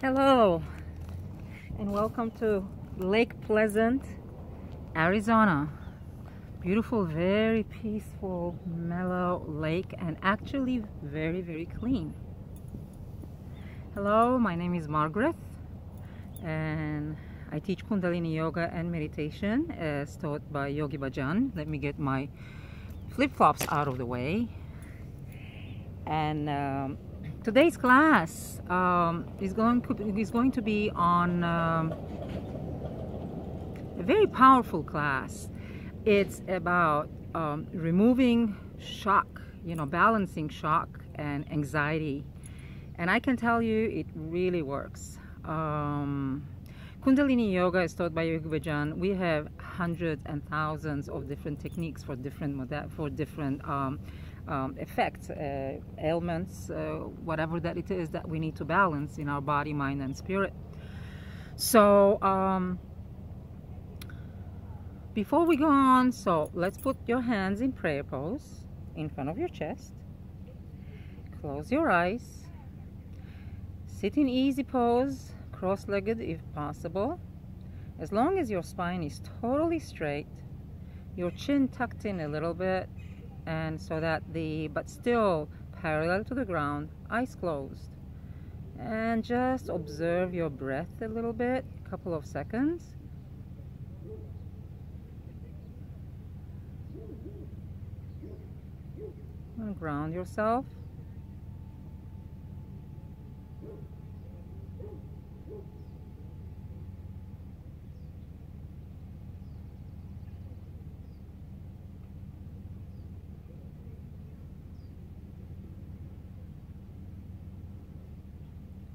Hello and welcome to Lake Pleasant, Arizona. Beautiful, very peaceful, mellow lake and actually very, very clean. Hello, my name is Margareth and I teach Kundalini Yoga and meditation as taught by Yogi Bhajan. Let me get my flip-flops out of the way. And um, today's class um, is going is going to be on um, a very powerful class. It's about um, removing shock, you know, balancing shock and anxiety. And I can tell you it really works. Um, Kundalini Yoga is taught by Yogi Bhajan. We have hundreds and thousands of different techniques for different for different um, effects, uh, ailments, uh, whatever that it is that we need to balance in our body, mind, and spirit. So, um, before we go on, so let's put your hands in prayer pose in front of your chest. Close your eyes. Sit in easy pose cross-legged if possible. As long as your spine is totally straight, your chin tucked in a little bit, and so that the, but still parallel to the ground, eyes closed. And just observe your breath a little bit, a couple of seconds. And ground yourself.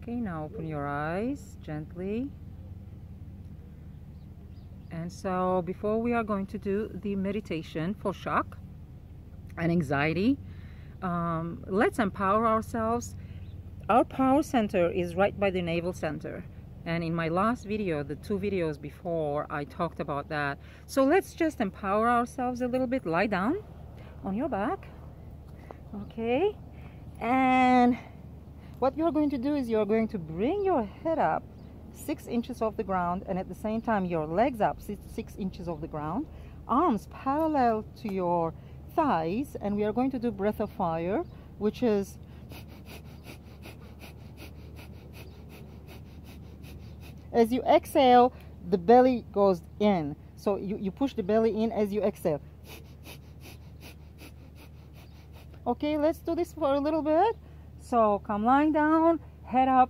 Okay, now open your eyes gently. And so before we are going to do the meditation for shock and anxiety, um, let's empower ourselves. Our power center is right by the navel center. And in my last video, the two videos before, I talked about that. So let's just empower ourselves a little bit. Lie down on your back. Okay. And what you're going to do is you're going to bring your head up six inches off the ground and at the same time your legs up six, six inches off the ground arms parallel to your thighs and we are going to do breath of fire which is as you exhale the belly goes in. So you, you push the belly in as you exhale. Okay let's do this for a little bit so come lying down, head up,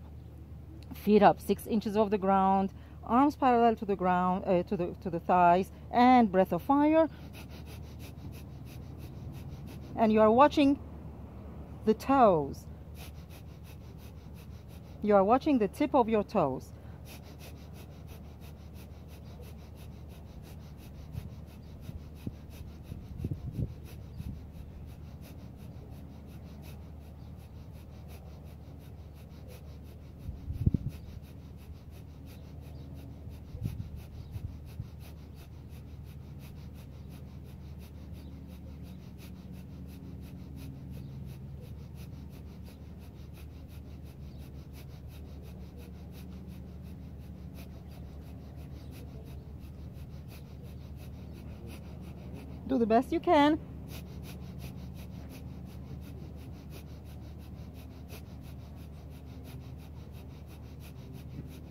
feet up, six inches off the ground, arms parallel to the ground, uh, to the to the thighs, and breath of fire. And you are watching the toes. You are watching the tip of your toes. Do the best you can.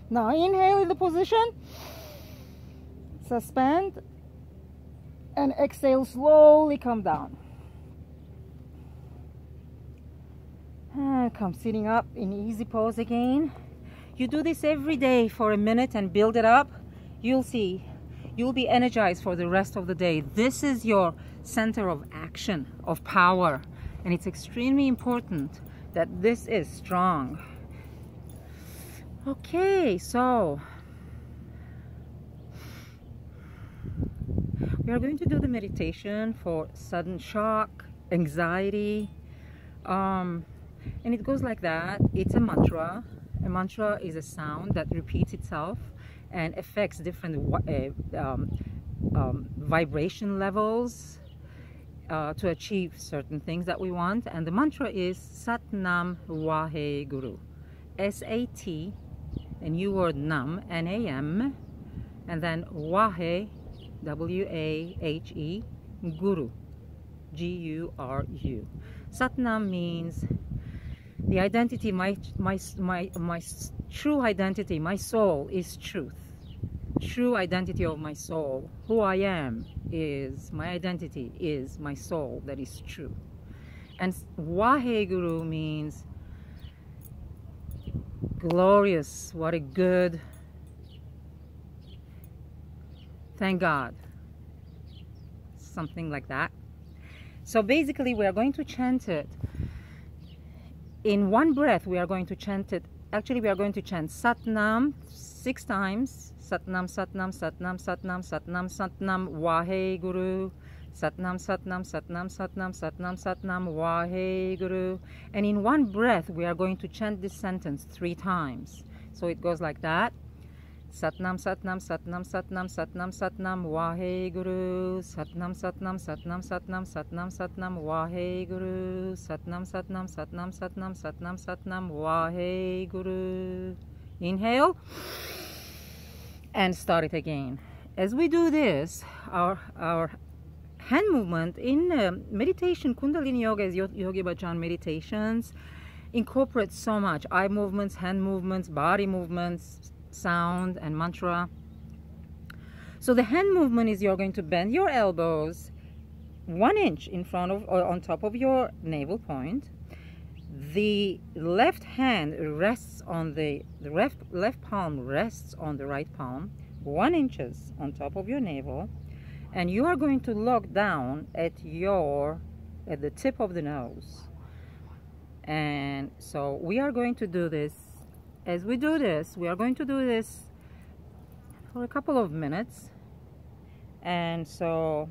Now inhale in the position, suspend, and exhale slowly come down. And come sitting up in easy pose again. You do this every day for a minute and build it up. You'll see you'll be energized for the rest of the day. This is your center of action, of power. And it's extremely important that this is strong. Okay, so we are going to do the meditation for sudden shock, anxiety, um, and it goes like that. It's a mantra. A mantra is a sound that repeats itself and affects different uh, um, um, vibration levels uh, to achieve certain things that we want. And the mantra is Sat Nam Wahe Guru. S A T, a new word Nam, N A M, and then Wahe, W A H E, Guru, G U R U. Satnam means the identity, my, my, my, my true identity, my soul is truth. True identity of my soul, who I am is, my identity is my soul that is true. And Waheguru means glorious, what a good, thank God, something like that. So basically we are going to chant it in one breath we are going to chant it actually we are going to chant satnam six times satnam satnam satnam satnam satnam satnam wahe guru satnam satnam satnam satnam satnam satnam wahe guru and in one breath we are going to chant this sentence three times so it goes like that Satnam Satnam Satnam Satnam Satnam Satnam Wahe Guru Satnam Satnam Satnam Satnam Satnam Satnam Wahe Guru Satnam Satnam Satnam Satnam Satnam Satnam Wahe Guru Inhale and start it again. As we do this, our our hand movement in uh, meditation, Kundalini Yoga is Yogi Bhajan meditations incorporates so much eye movements, hand movements, body movements, sound and mantra. So the hand movement is you're going to bend your elbows one inch in front of or on top of your navel point. The left hand rests on the, the left, left palm rests on the right palm, one inches on top of your navel, and you are going to look down at your at the tip of the nose. And so we are going to do this as we do this, we are going to do this for a couple of minutes. And so,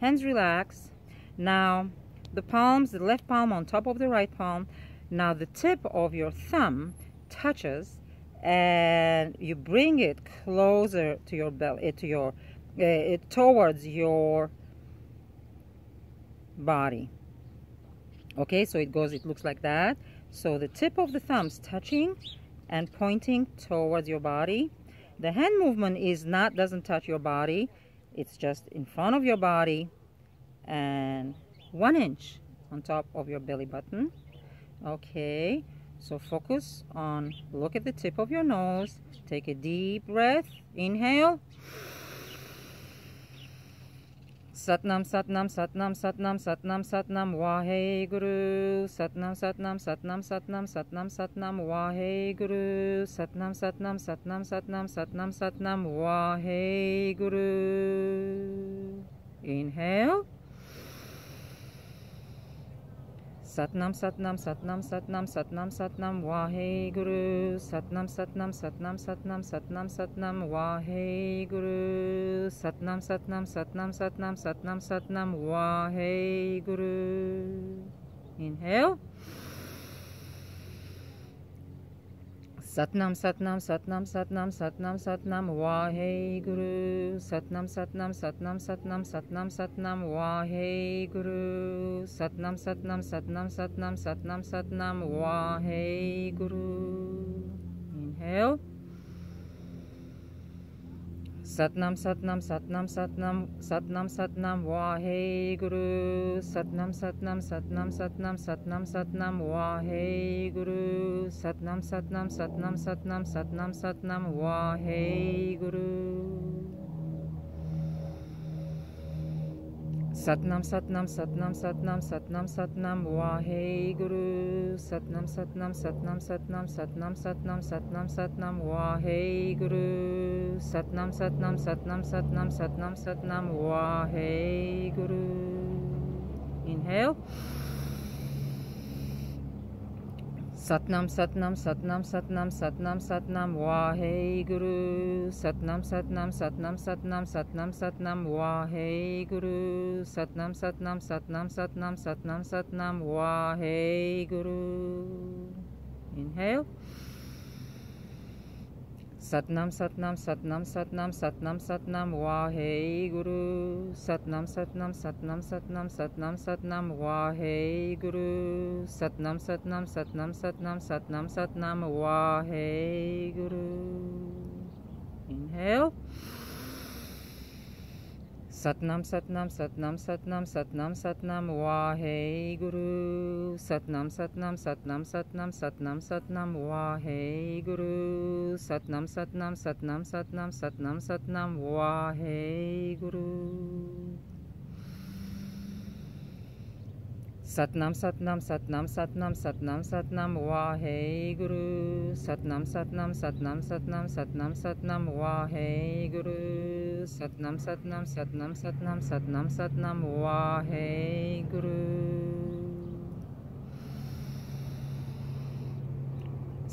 hands relax. Now, the palms, the left palm on top of the right palm. Now, the tip of your thumb touches and you bring it closer to your belly, to your, uh, towards your body. Okay, so it goes, it looks like that. So the tip of the thumbs touching and pointing towards your body. The hand movement is not doesn't touch your body. It's just in front of your body and one inch on top of your belly button. Okay, so focus on, look at the tip of your nose. Take a deep breath. Inhale. Satnam Satnam Satnam Satnam Satnam Satnam Wahe Guru Satnam Satnam Satnam Satnam Satnam Satnam Wahe Guru Satnam Satnam Satnam Satnam Satnam Satnam Wahe Guru Inhale Satnam Satnam Satnam Satnam Satnam Satnam Wahe Guru Satnam Satnam Satnam Satnam Satnam Satnam Wahe Guru Satnam Satnam Satnam Satnam Satnam Satnam Wahe Guru Inhale Satnam Satnam Satnam Satnam Satnam Satnam Wahe Guru Satnam Satnam Satnam Satnam Satnam Satnam Wahe Guru Satnam Satnam Satnam Satnam Satnam Satnam Wahe Guru Inhale Satnam Satnam Satnam Satnam Satnam Satnam Wahe Guru Satnam Satnam Satnam Satnam Satnam Satnam Wahe Guru Satnam Satnam Satnam Satnam Satnam Satnam Wahe Guru Satnam Satnam Satnam Satnam Satnam Satnam Wahe Guru Satnam Satnam Satnam Satnam Satnam Satnam Satnam Satnam Wahe Guru Satnam Satnam Satnam Satnam Satnam Satnam Wahe Guru Inhale Satnam Satnam Satnam Satnam Satnam Satnam Wahe Guru Satnam Satnam Satnam Satnam Satnam Satnam Wahe Guru Satnam Satnam Satnam Satnam Satnam Satnam Wahe Guru Inhale Satnam Satnam Satnam Satnam Satnam Satnam Waheguru Satnam Satnam Satnam Satnam Satnam Satnam Waheguru Satnam Satnam Satnam Satnam Satnam Satnam Waheguru Inhale Satnam Satnam Satnam Satnam Satnam Satnam Waheguru Satnam Satnam Satnam Satnam Satnam Satnam Waheguru Satnam Satnam Satnam Satnam Satnam Satnam Waheguru Satnam Satnam Satnam Satnam Satnam Satnam Waheguru Satnam Satnam Satnam Satnam Satnam Satnam Waheguru Satnam Satnam Satnam Satnam Satnam Satnam Waheguru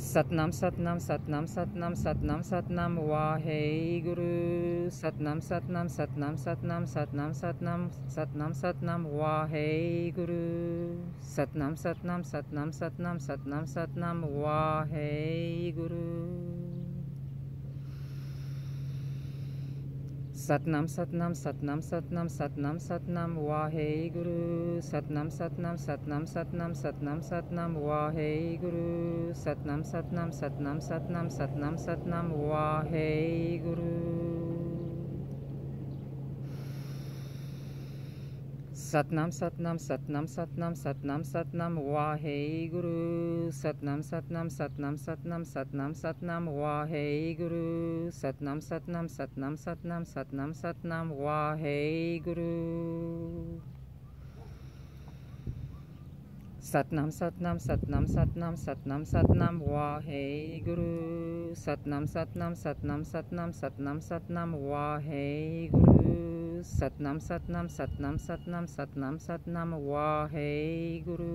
Satnam Satnam Satnam Satnam Satnam Satnam Waheguru Satnam Satnam Satnam Satnam Satnam Satnam Satnam Satnam Waheguru Satnam Satnam Satnam Satnam Satnam Satnam Waheguru Satnam Satnam Satnam Satnam Satnam Satnam Waheguru Satnam Satnam Satnam Satnam Satnam Satnam Waheguru Satnam Satnam Satnam Satnam Satnam Satnam Waheguru Satnam Satnam Satnam Satnam Satnam Satnam Waheguru Satnam Satnam Satnam Satnam Satnam Satnam Waheguru Satnam Satnam Satnam Satnam Satnam Satnam Waheguru Satnam Satnam Satnam Satnam Satnam Satnam Waheguru Satnam Satnam Satnam Satnam Satnam Satnam Waheguru Satnam Satnam Satnam Satnam Satnam Satnam Waheguru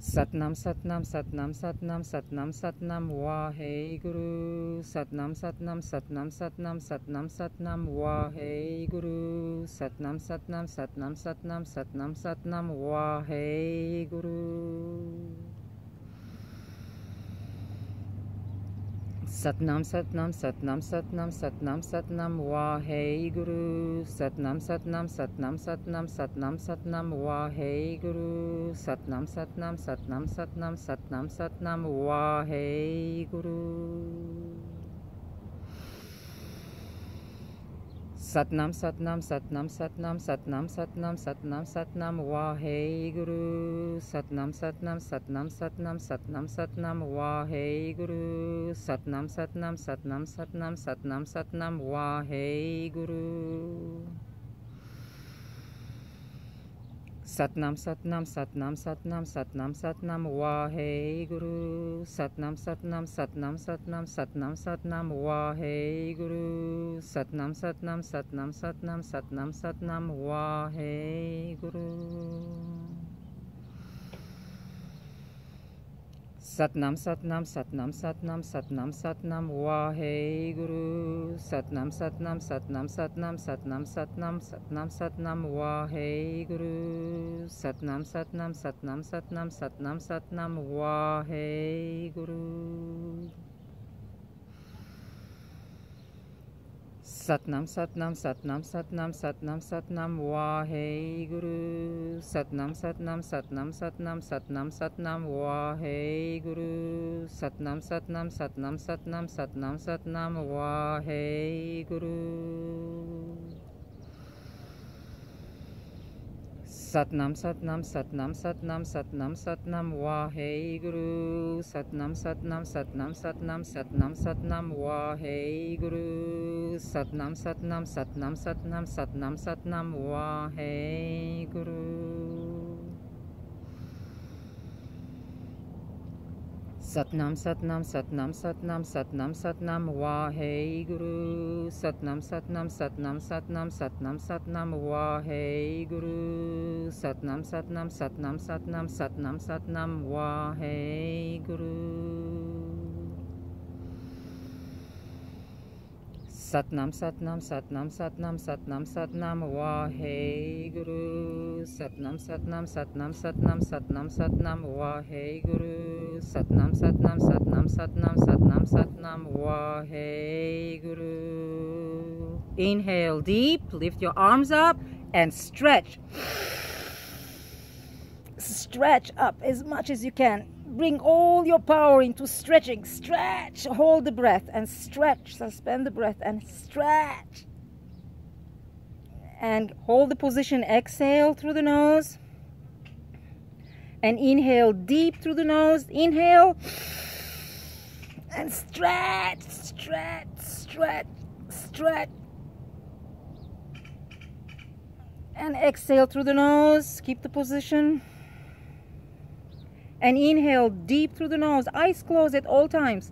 Satnam Satnam Satnam Satnam Satnam Satnam Waheguru Satnam Satnam Satnam Satnam Satnam Satnam Waheguru Satnam Satnam Satnam Satnam Satnam Satnam Waheguru Satnam Satnam Satnam Satnam Satnam Satnam Waheguru Satnam Satnam Satnam Satnam Satnam Satnam Waheguru Satnam Satnam Satnam Satnam Satnam Satnam Waheguru Satnam Satnam Satnam Satnam Satnam Satnam Satnam Satnam Waheguru Satnam Satnam Satnam Satnam Satnam Satnam Waheguru Satnam Satnam Satnam Satnam Satnam Satnam Waheguru Satnam Satnam Satnam Satnam Satnam Satnam Waheguru Satnam Satnam Satnam Satnam Satnam Satnam Waheguru Satnam Satnam Satnam Satnam Satnam Satnam Waheguru Satnam Satnam Satnam Satnam Satnam Satnam Waheguru Satnam Satnam Satnam Satnam Satnam Satnam Satnam Satnam Waheguru Satnam Satnam Satnam Satnam Satnam Satnam Waheguru Satnam Satnam Satnam Satnam Satnam Satnam Waheguru Satnam Satnam Satnam Satnam Satnam Satnam Waheguru Satnam Satnam Satnam Satnam Satnam Satnam Waheguru Satnam Satnam Satnam Satnam Satnam Satnam Waheguru Satnam Satnam Satnam Satnam Satnam Satnam Waheguru Satnam Satnam Satnam Satnam Satnam Satnam Waheguru Satnam Satnam Satnam Satnam Satnam Satnam Waheguru Satnam Satnam Satnam Satnam Satnam Satnam Waheguru Satnam Satnam Satnam Satnam Satnam Satnam Waheguru Satnam, Satnam, Satnam, Satnam, Satnam, Satnam, Waheguru. Satnam, Satnam, Satnam, Satnam, Satnam, Satnam, Waheguru. Satnam, Satnam, Satnam, Satnam, Satnam, Satnam, Waheguru. Inhale deep, lift your arms up and stretch. Stretch up as much as you can bring all your power into stretching. Stretch. Hold the breath and stretch. Suspend the breath and stretch. And hold the position. Exhale through the nose. And inhale deep through the nose. Inhale. And stretch, stretch, stretch, stretch. And exhale through the nose. Keep the position and inhale deep through the nose eyes closed at all times.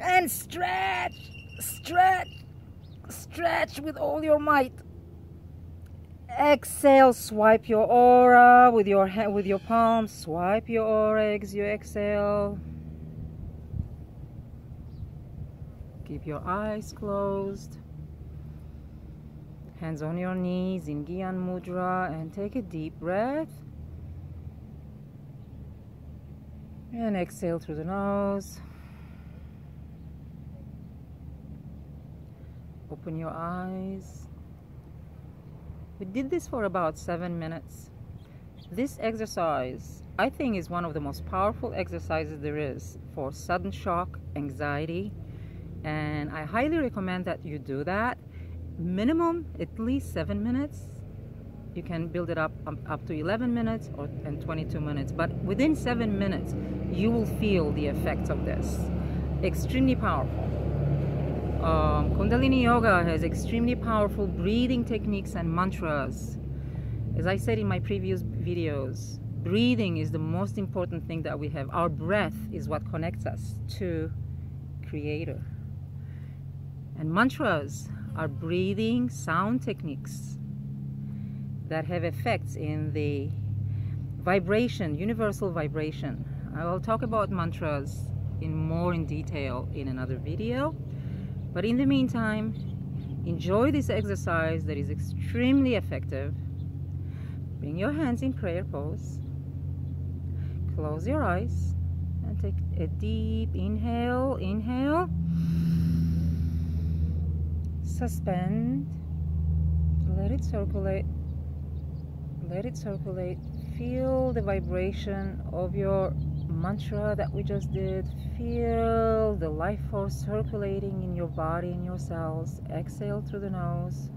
And stretch stretch stretch with all your might. Exhale swipe your aura with your hand with your palms. Swipe your aura as you exhale. Keep your eyes closed. Hands on your knees in Gyan Mudra and take a deep breath And exhale through the nose. Open your eyes. We did this for about seven minutes. This exercise, I think, is one of the most powerful exercises there is for sudden shock, anxiety, and I highly recommend that you do that. Minimum at least seven minutes you can build it up um, up to 11 minutes or and 22 minutes but within seven minutes you will feel the effects of this. Extremely powerful. Um, Kundalini Yoga has extremely powerful breathing techniques and mantras. As I said in my previous videos breathing is the most important thing that we have. Our breath is what connects us to creator. And mantras are breathing sound techniques that have effects in the vibration, universal vibration. I will talk about mantras in more in detail in another video. But in the meantime, enjoy this exercise that is extremely effective. Bring your hands in prayer pose. Close your eyes and take a deep inhale, inhale. Suspend. Let it circulate let it circulate. Feel the vibration of your mantra that we just did. Feel the life force circulating in your body and your cells. Exhale through the nose.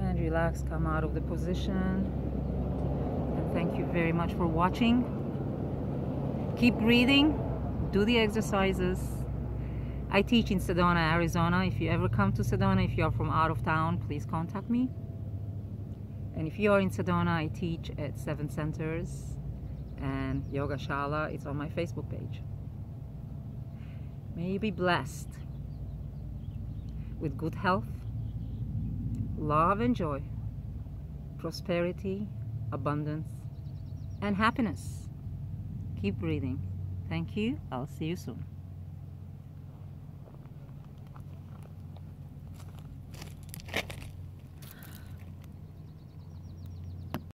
And relax come out of the position. And thank you very much for watching. Keep breathing. Do the exercises I teach in Sedona, Arizona. If you ever come to Sedona, if you are from out of town, please contact me. And if you are in Sedona, I teach at Seven Centers and Yoga Shala. It's on my Facebook page. May you be blessed with good health, love and joy, prosperity, abundance, and happiness. Keep breathing. Thank you. I'll see you soon.